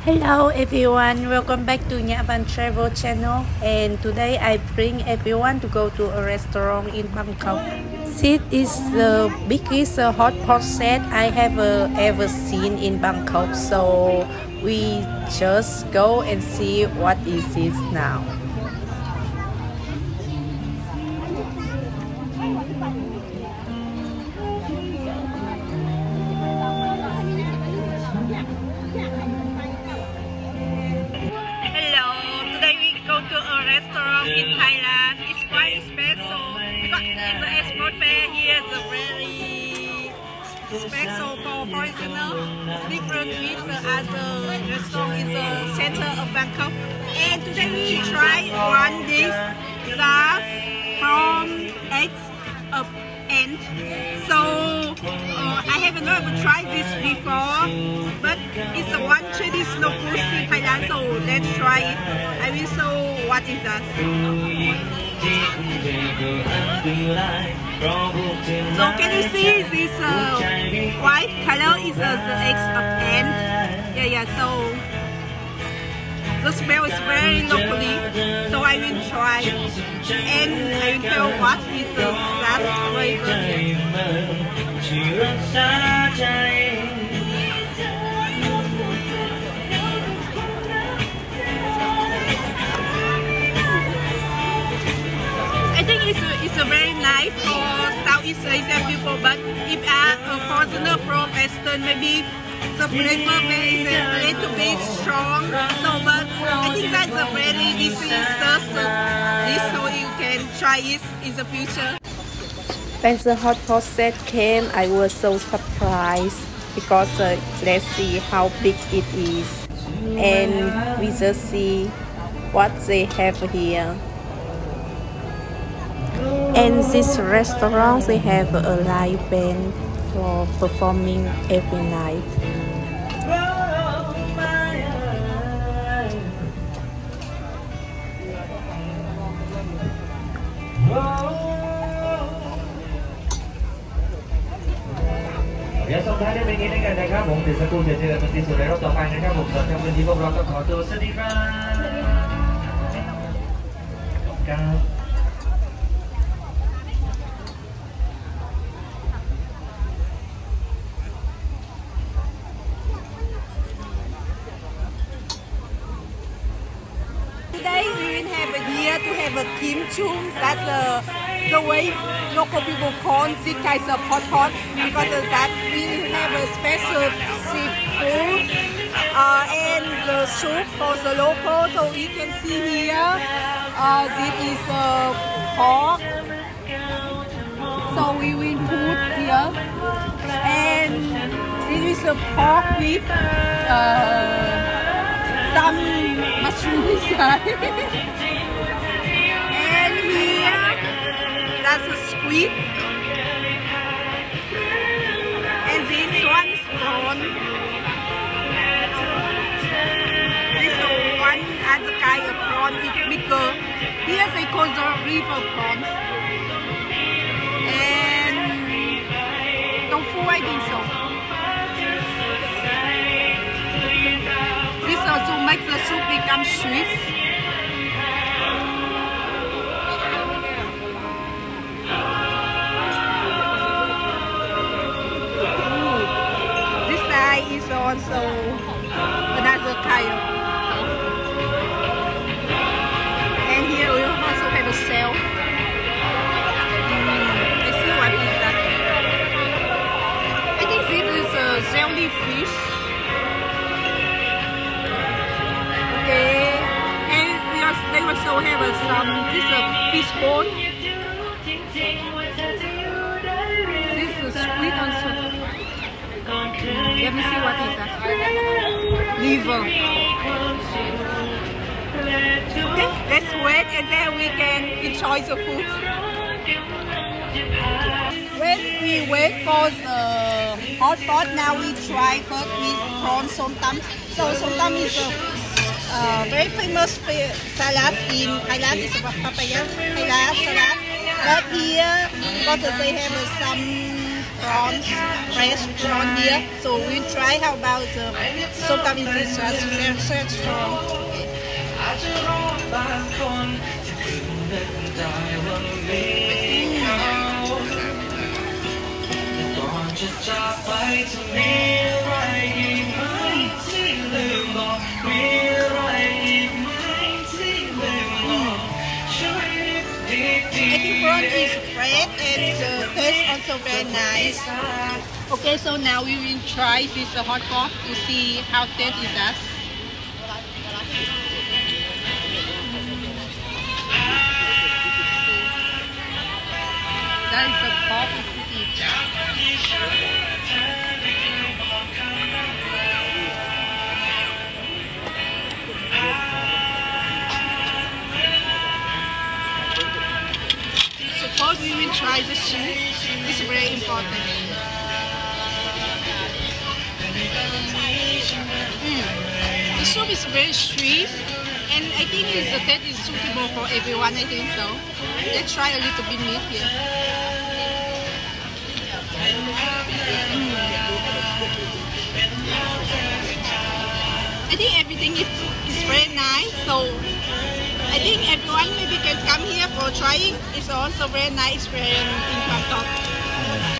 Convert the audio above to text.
Hello everyone, welcome back to Nha Van Travel Channel and today I bring everyone to go to a restaurant in Bangkok. This is the biggest uh, hot pot set I have uh, ever seen in Bangkok so we just go and see what is this now. Is a very special for foreigner. It's different with the other restaurant in the center of Bangkok. And today we try one dish that's from eggs of ant. So uh, I haven't ever tried this before, but it's a one traditional food in Thailand. So let's try it. I will show what is that? So can you see this uh, white color is uh, the eggs of ant? Yeah, yeah, so the smell is very lovely, so I will try and I will tell what is the that flavor. A it's a very nice for Southeast Asian people, but if are a foreigner from Western, maybe the flavor is a little bit strong. So, but I think that's a very delicious dish, so you can try it in the future. When the hot pot set came, I was so surprised because uh, let's see how big it is. And we just see what they have here. And this restaurant, they have a live band for performing every night. today we will have a year to have a kim chung. That's the way local people call this kind of hot pot because of that we have a special seafood uh, and the soup for the local. So you can see here, uh, this is uh, pork. So we will put here and this is a pork with uh, some mushroom inside. that's a squid. And this one is prawn. This one has a kind of prawn, it's bigger. Here they call the river prawns. And tofu, I think so. Also the soup become sweet. also uh, this is a fish bone. This is squid also. Let me see what is that. Liver. Okay, let's wait and then we can enjoy the food. When we wait for the hot pot, now we try first with prawn som tam. So som tam is a uh, very famous salad in Thailand. It's a papaya salad. But here, because they have uh, some prawns, fresh prawn here. So we'll try how about the somtam in this restaurant. อ also very nice. Okay, so now we will try this hot pot to see how taste is that. Is a. So we will try the soup. It's very important. Mm. The soup is very sweet and I think it's, is suitable for everyone, I think so. Let's try a little bit meat here. I think everything is, is very nice, so I think everyone maybe can come here for trying. It's also very nice in Bangkok.